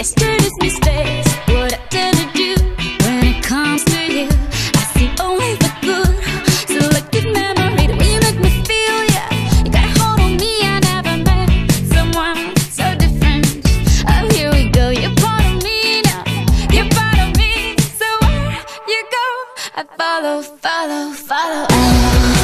Yesterday's mistakes, what I do When it comes to you, I see only the good Selective memory, you make me feel, yeah. You got a hold on me, I never met someone so different. Oh, here we go, you're part of me now. You're part of me, so where you go? I follow, follow, follow, I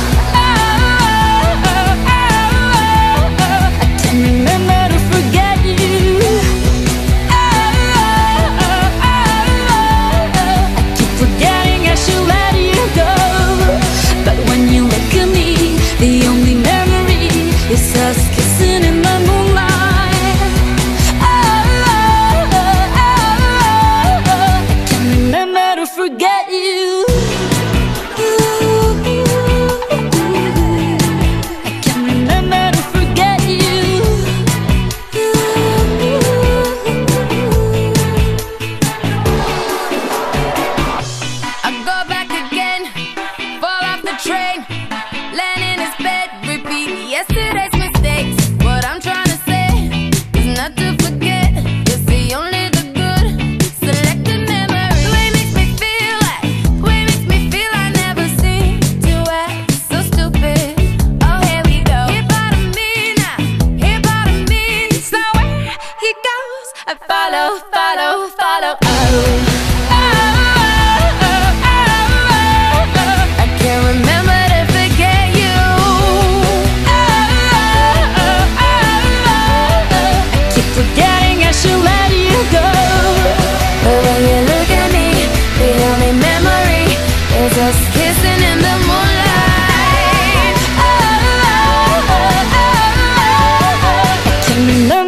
I go back again, fall off the train, land in his bed, repeat yesterday's mistakes. What I'm trying to say is not to forget, only the good, way makes me feel like, way makes me feel I never seem to act so stupid. Oh, here we go. Part of me now, part of me. He goes, I follow, follow, follow. Oh. Kissing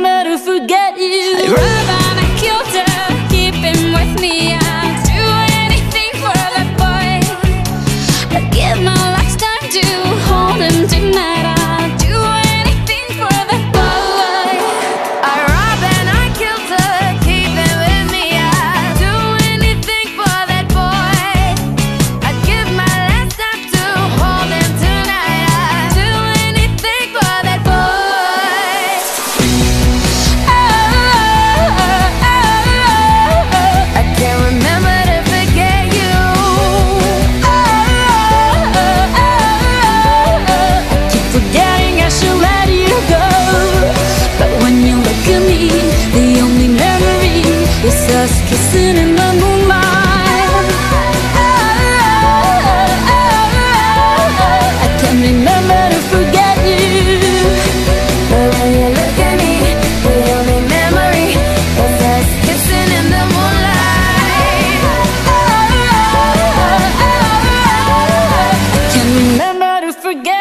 forget